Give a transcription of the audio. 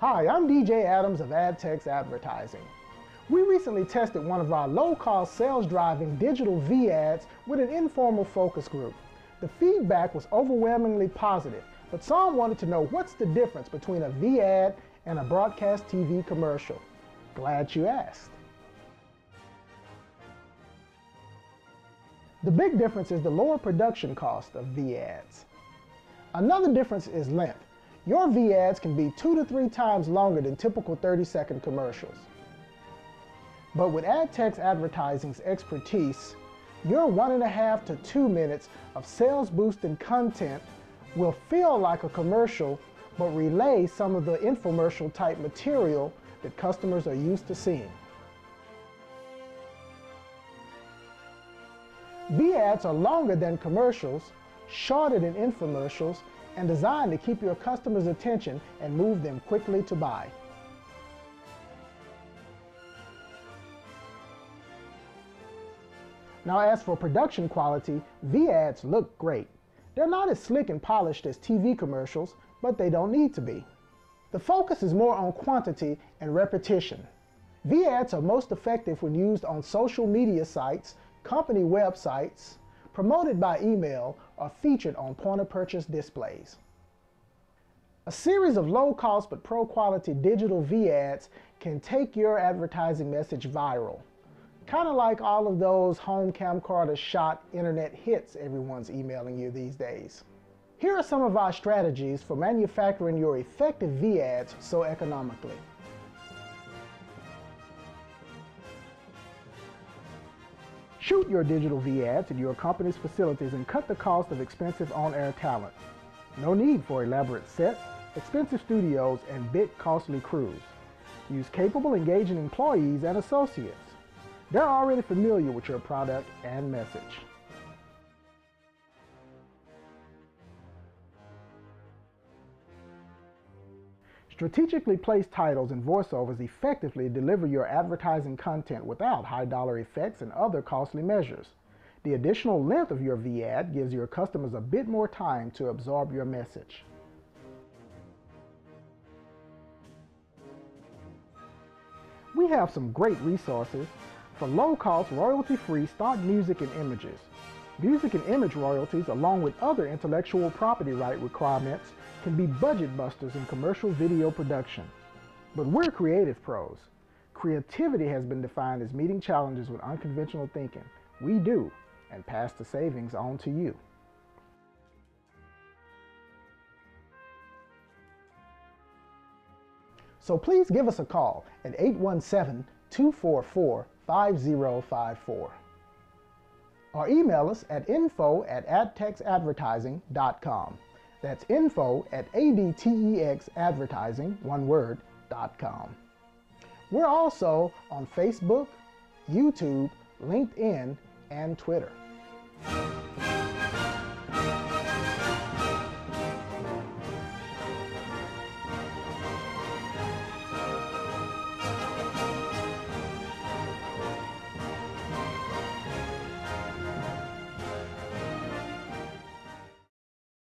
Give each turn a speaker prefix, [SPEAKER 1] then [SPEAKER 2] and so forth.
[SPEAKER 1] Hi, I'm DJ Adams of AdTex Advertising. We recently tested one of our low-cost sales-driving digital V-ads with an informal focus group. The feedback was overwhelmingly positive, but some wanted to know what's the difference between a V-ad and a broadcast TV commercial. Glad you asked. The big difference is the lower production cost of V-ads. Another difference is length. Your V-ads can be two to three times longer than typical 30-second commercials. But with AdTex Advertising's expertise, your one and a half to two minutes of sales boosting content will feel like a commercial, but relay some of the infomercial type material that customers are used to seeing. V-ads are longer than commercials, shorter than infomercials, and designed to keep your customers' attention and move them quickly to buy. Now as for production quality, V-ads look great. They're not as slick and polished as TV commercials, but they don't need to be. The focus is more on quantity and repetition. V-ads are most effective when used on social media sites, company websites, promoted by email, or featured on point-of-purchase displays. A series of low-cost but pro-quality digital V-ads can take your advertising message viral. Kind of like all of those home camcorder shot internet hits everyone's emailing you these days. Here are some of our strategies for manufacturing your effective V-ads so economically. Shoot your digital V-ads at your company's facilities and cut the cost of expensive on-air talent. No need for elaborate sets, expensive studios, and big costly crews. Use capable, engaging employees and associates. They're already familiar with your product and message. Strategically placed titles and voiceovers effectively deliver your advertising content without high dollar effects and other costly measures. The additional length of your V-ad gives your customers a bit more time to absorb your message. We have some great resources for low-cost, royalty-free stock music and images. Music and image royalties, along with other intellectual property right requirements, can be budget busters in commercial video production. But we're creative pros. Creativity has been defined as meeting challenges with unconventional thinking. We do, and pass the savings on to you. So please give us a call at 817 244 5054. Or email us at info at adtexadvertising.com. That's info at adtexadvertising, one word, dot com. We're also on Facebook, YouTube, LinkedIn, and Twitter.